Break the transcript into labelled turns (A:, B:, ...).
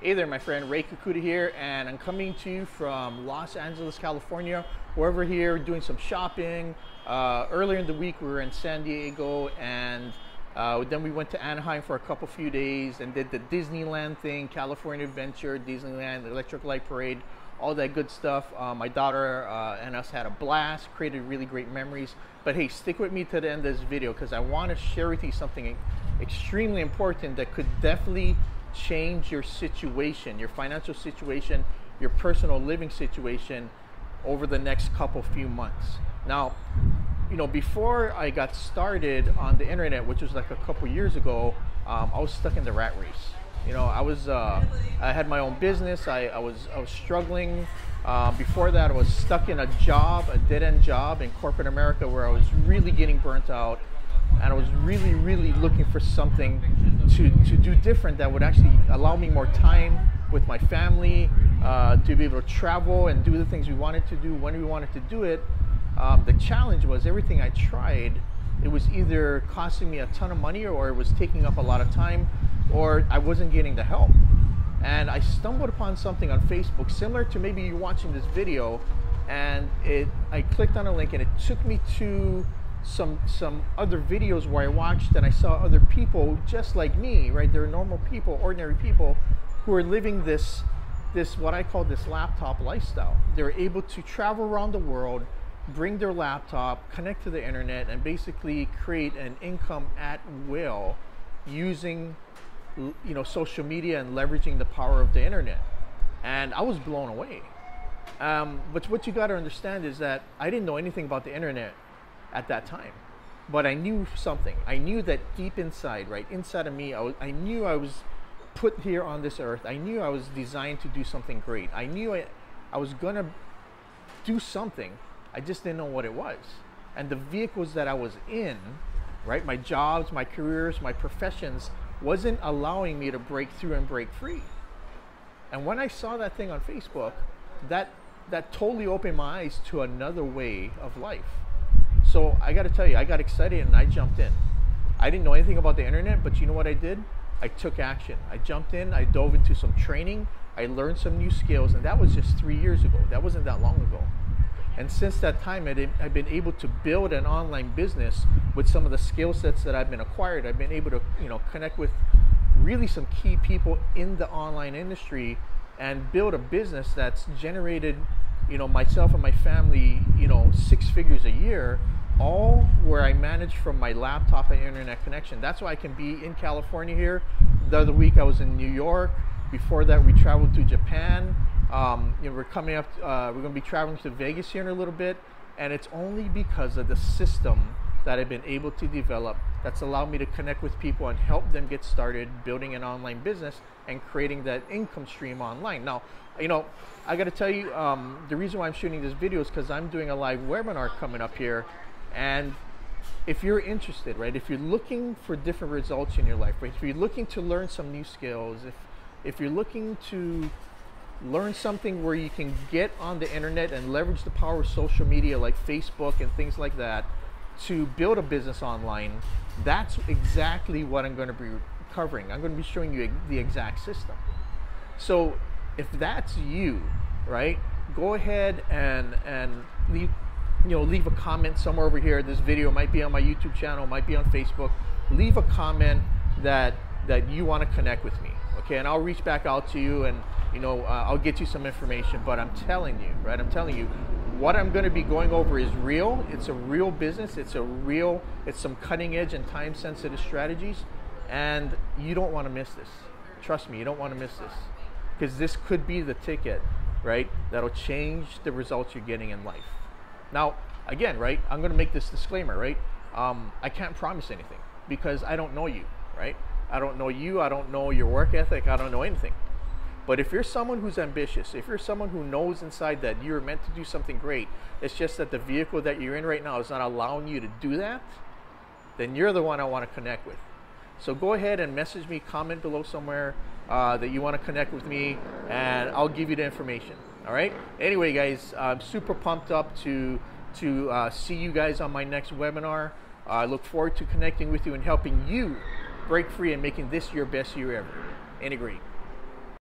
A: Hey there, my friend Ray Kakuda here, and I'm coming to you from Los Angeles, California. We're over here doing some shopping. Uh, earlier in the week, we were in San Diego, and uh, then we went to Anaheim for a couple few days and did the Disneyland thing, California Adventure, Disneyland, the Electric Light Parade, all that good stuff. Uh, my daughter uh, and us had a blast, created really great memories. But hey, stick with me to the end of this video because I want to share with you something extremely important that could definitely change your situation, your financial situation, your personal living situation over the next couple few months. Now, you know, before I got started on the internet, which was like a couple years ago, um, I was stuck in the rat race. You know, I was, uh, I had my own business. I, I was, I was struggling. Uh, before that, I was stuck in a job, a dead-end job in corporate America, where I was really getting burnt out and I was really, really looking for something to, to do different that would actually allow me more time with my family, uh, to be able to travel and do the things we wanted to do when we wanted to do it. Um, the challenge was everything I tried, it was either costing me a ton of money or it was taking up a lot of time or I wasn't getting the help. And I stumbled upon something on Facebook similar to maybe you watching this video and it I clicked on a link and it took me to some some other videos where I watched and I saw other people just like me, right? They're normal people, ordinary people who are living this this what I call this laptop lifestyle. They're able to travel around the world, bring their laptop, connect to the internet and basically create an income at will using you know social media and leveraging the power of the internet. And I was blown away. Um, but what you got to understand is that I didn't know anything about the internet at that time. But I knew something. I knew that deep inside, right inside of me, I, was, I knew I was put here on this earth. I knew I was designed to do something great. I knew I, I was going to do something. I just didn't know what it was. And the vehicles that I was in, right, my jobs, my careers, my professions, wasn't allowing me to break through and break free. And when I saw that thing on Facebook, that that totally opened my eyes to another way of life. So I got to tell you, I got excited and I jumped in. I didn't know anything about the internet, but you know what I did? I took action. I jumped in, I dove into some training, I learned some new skills, and that was just three years ago. That wasn't that long ago. And since that time, I've been able to build an online business with some of the skill sets that I've been acquired. I've been able to, you know, connect with really some key people in the online industry and build a business that's generated, you know, myself and my family, you know, six figures a year all where I manage from my laptop and internet connection. That's why I can be in California here. The other week I was in New York. Before that, we traveled to Japan. Um, you know, we're coming up. Uh, we're going to be traveling to Vegas here in a little bit, and it's only because of the system that I've been able to develop that's allowed me to connect with people and help them get started building an online business and creating that income stream online. Now, you know, I got to tell you, um, the reason why I'm shooting this video is because I'm doing a live webinar coming up here and if you're interested, right, if you're looking for different results in your life, right, if you're looking to learn some new skills, if if you're looking to learn something where you can get on the internet and leverage the power of social media like Facebook and things like that to build a business online, that's exactly what I'm going to be covering. I'm going to be showing you the exact system. So if that's you, right, go ahead and and leave you know, leave a comment somewhere over here. This video might be on my YouTube channel, might be on Facebook. Leave a comment that that you want to connect with me, okay? And I'll reach back out to you, and you know, uh, I'll get you some information. But I'm telling you, right? I'm telling you, what I'm going to be going over is real. It's a real business. It's a real. It's some cutting edge and time sensitive strategies, and you don't want to miss this. Trust me, you don't want to miss this, because this could be the ticket, right? That'll change the results you're getting in life. Now, again, right, I'm going to make this disclaimer, right? Um, I can't promise anything because I don't know you, right? I don't know you. I don't know your work ethic. I don't know anything. But if you're someone who's ambitious, if you're someone who knows inside that you're meant to do something great, it's just that the vehicle that you're in right now is not allowing you to do that, then you're the one I want to connect with. So go ahead and message me, comment below somewhere uh, that you want to connect with me, and I'll give you the information. All right. Anyway, guys, I'm super pumped up to to uh, see you guys on my next webinar. I look forward to connecting with you and helping you break free and making this your best year ever. Integrate.